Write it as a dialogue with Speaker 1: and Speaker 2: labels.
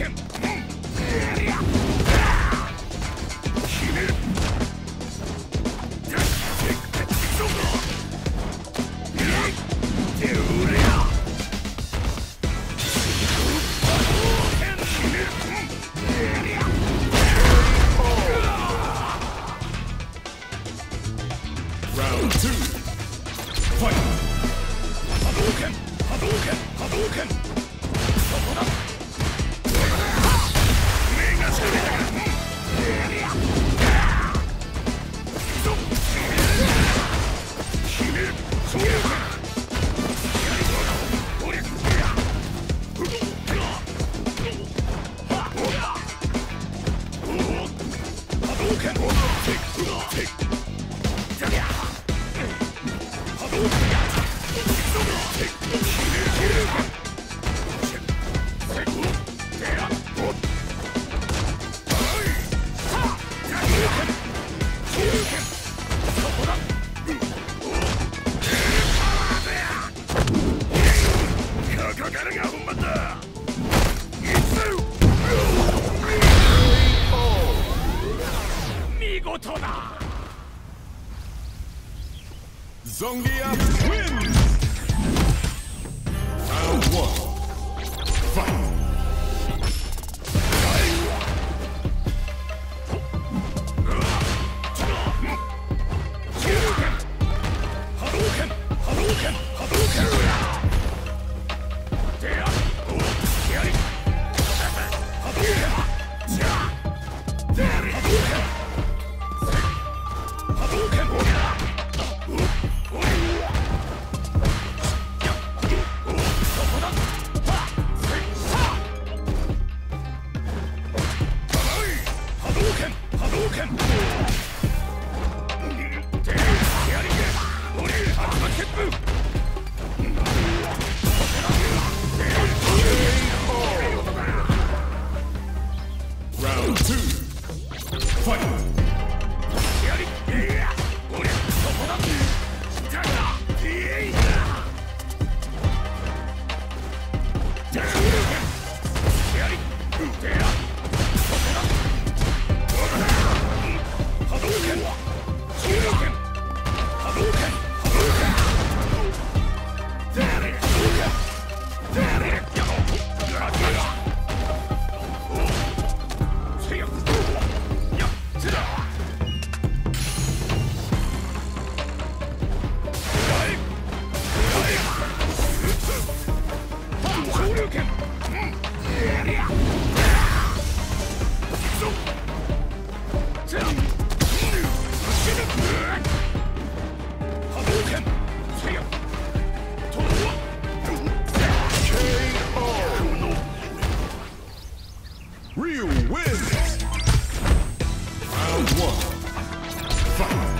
Speaker 1: 波動拳波動拳波動拳 Yeah.
Speaker 2: Zongia wins! Round one. Fight!